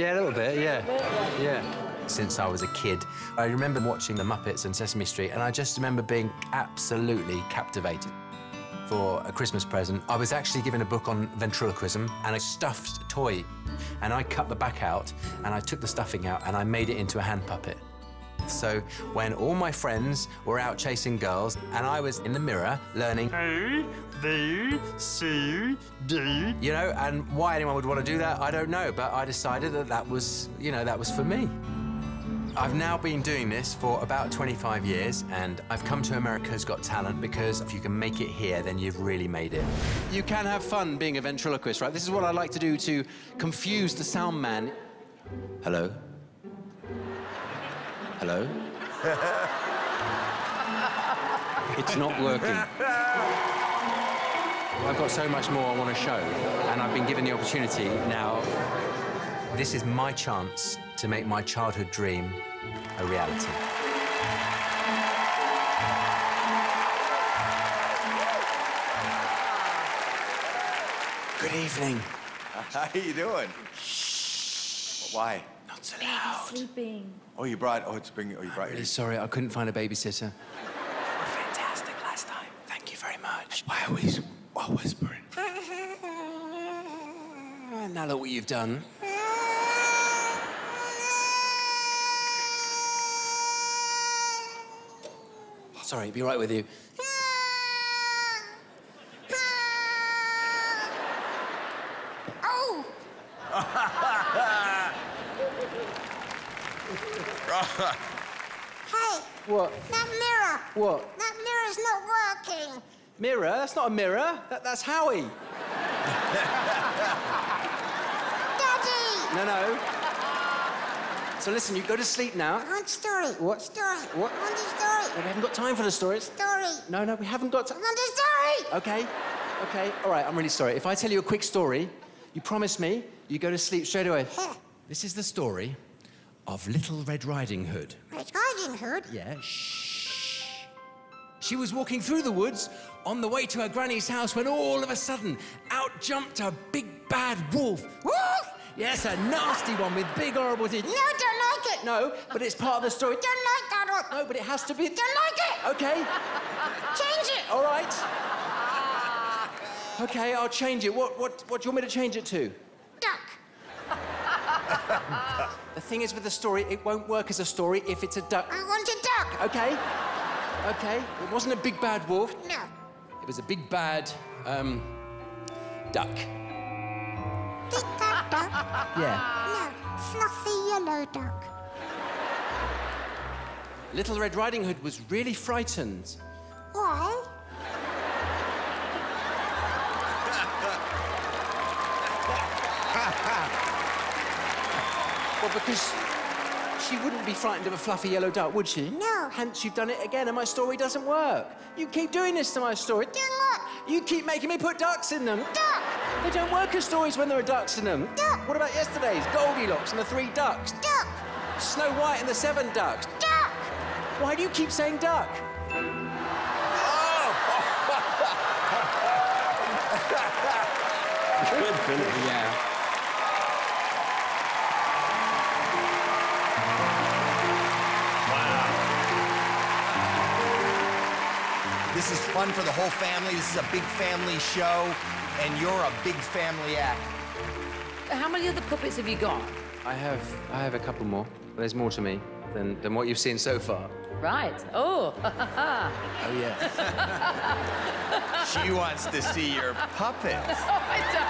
Yeah, a little bit, yeah. Yeah. Since I was a kid, I remember watching The Muppets and Sesame Street, and I just remember being absolutely captivated. For a Christmas present, I was actually given a book on ventriloquism and a stuffed toy. And I cut the back out, and I took the stuffing out, and I made it into a hand puppet. So when all my friends were out chasing girls, and I was in the mirror learning A, B, C, D, you know, and why anyone would want to do that, I don't know, but I decided that that was, you know, that was for me. I've now been doing this for about 25 years, and I've come to America's Got Talent because if you can make it here, then you've really made it. You can have fun being a ventriloquist, right? This is what I like to do to confuse the sound man. Hello? Hello? it's not working. I've got so much more I want to show, and I've been given the opportunity now. This is my chance to make my childhood dream a reality. Good evening. How are you doing? Why? Not so loud. Sleeping. Oh, you brought. Oh, it's bringing. Oh, you brought. Really sorry, I couldn't find a babysitter. Fantastic last time. Thank you very much. Why are we all whispering? Now look what you've done. Sorry, be right with you. Oh! hey, What? that mirror. What? That mirror's not working. Mirror? That's not a mirror. That, that's Howie. Daddy! No, no. So listen, you go to sleep now. I want story. What? Story. What? I want a story. We haven't got time for the story. Story. No, no, we haven't got I time. want a story. Okay, okay. All right, I'm really sorry. If I tell you a quick story, you promise me you go to sleep straight away. This is the story of Little Red Riding Hood. Red Riding Hood. Yeah, shh. She was walking through the woods on the way to her granny's house when all of a sudden out jumped a big bad wolf. Wolf! Yes, a nasty one with big horrible teeth. No, don't like it. No, but it's part of the story. Don't like that one. No, but it has to be. Don't like it. Okay, Change it. all right. Okay, I'll change it. What, what, what do you want me to change it to? Duck. The thing is with the story, it won't work as a story if it's a duck. I want a duck. Okay? Okay. It wasn't a big bad wolf. No. It was a big bad, um, duck. Big bad duck. Yeah. No. Fluffy yellow duck. Little Red Riding Hood was really frightened. Why? Well, because she wouldn't be frightened of a fluffy yellow duck, would she? No. Hence, you've done it again, and my story doesn't work. You keep doing this to my story. Do what? You keep making me put ducks in them. Duck. They don't work as stories when there are ducks in them. Duck. What about yesterday's? Goldilocks and the three ducks. Duck. Snow White and the seven ducks. Duck. Why do you keep saying duck? Oh! Good finish. Yeah. This is fun for the whole family. This is a big family show, and you're a big family act. How many other puppets have you got? I have I have a couple more. There's more to me than, than what you've seen so far. Right. Oh. Oh yes. She wants to see your puppet. I don't.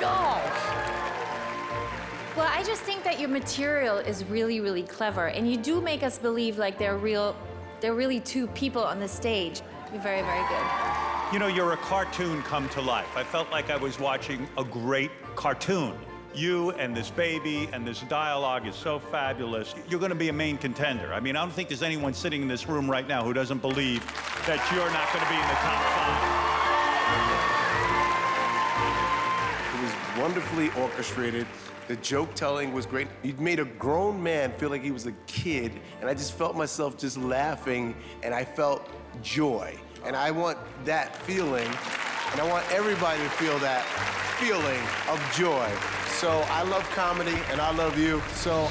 Gosh. Well, I just think that your material is really, really clever, and you do make us believe like they're real, they're really two people on the stage. Very, very good. You know, you're a cartoon come to life. I felt like I was watching a great cartoon. You and this baby and this dialogue is so fabulous. You're going to be a main contender. I mean, I don't think there's anyone sitting in this room right now who doesn't believe that you're not going to be in the top five. Wonderfully orchestrated. The joke telling was great. You made a grown man feel like he was a kid, and I just felt myself just laughing, and I felt joy. And I want that feeling, and I want everybody to feel that feeling of joy. So I love comedy, and I love you. So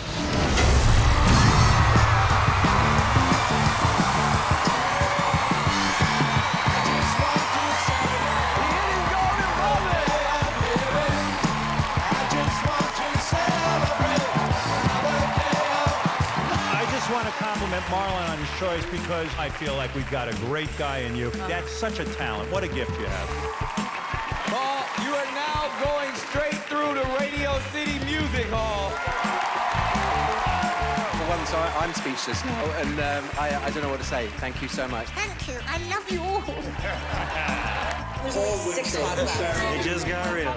to compliment Marlon on his choice because I feel like we've got a great guy in you. That's such a talent. What a gift you have. Paul, you are now going straight through to Radio City Music Hall. For once, I, I'm speechless now, and um, I, I don't know what to say. Thank you so much. Thank you. I love you all. It just got real.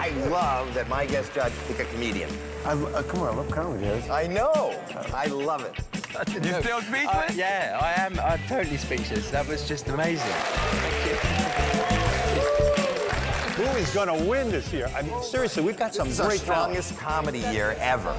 I love that my guest judge pick a comedian. I, uh, come on, I love comedy, guys. I know. I love it. You still speechless? Uh, yeah, I am. I'm totally speechless. That was just amazing. Who is going to win this year? I mean, seriously, we've got some This is great talent. strongest comedy year ever.